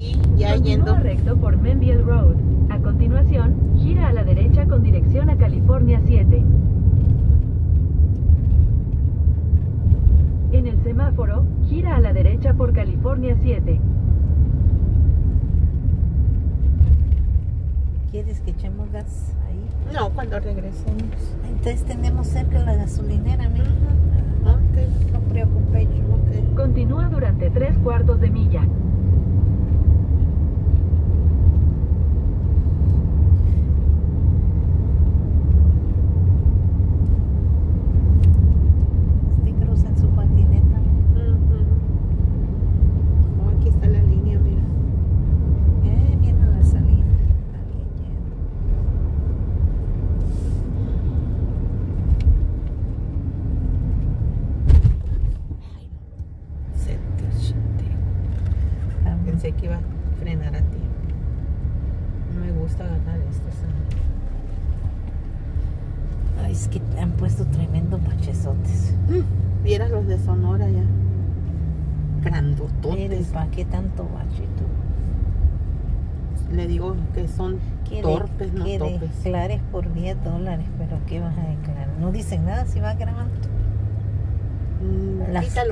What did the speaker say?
Y ya Continúa yendo. recto por Menville Road. A continuación, gira a la derecha con dirección a California 7. En el semáforo, gira a la derecha por California 7. ¿Quieres que echemos gas ahí? No, cuando regresemos. Entonces tenemos cerca la gasolinera, mira. Ok, no preocupéis. Ok. Continúa durante tres cuartos de milla. Pensé que iba a frenar a tiempo. No me gusta agarrar esto, ¿sabes? Ay, es que han puesto tremendo bachezotes. Vieras los de Sonora ya. Grandototes. ¿para qué tanto bache tú? Le digo que son Que torpes, de- no que topes. declares por 10 dólares, pero ¿qué vas a declarar? No dicen nada si vas grabando. Mm, Las- quítalo.